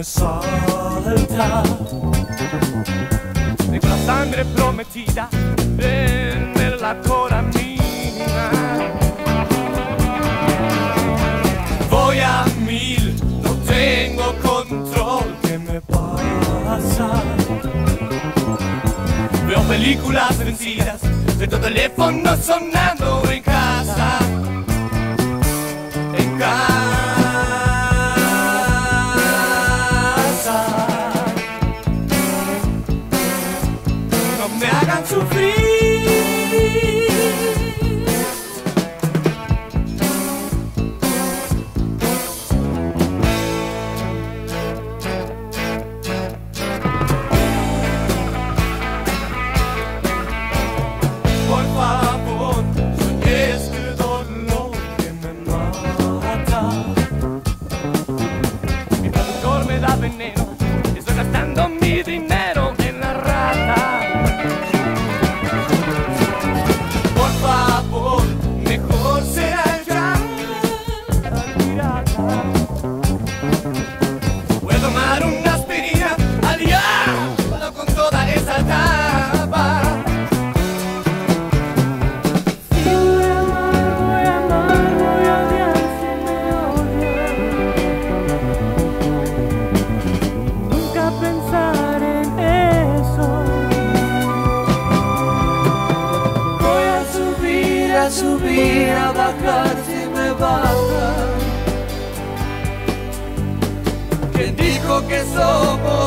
me salta de la sangre prometida de la coramina. Voy a mil, no tengo control, ¿qué me pasa? Veo películas vencidas, de tu teléfono sonando en casa. Veneno, estoy gastando mi dinero subir, a bajar si me bajas. ¿Quién dijo que somos?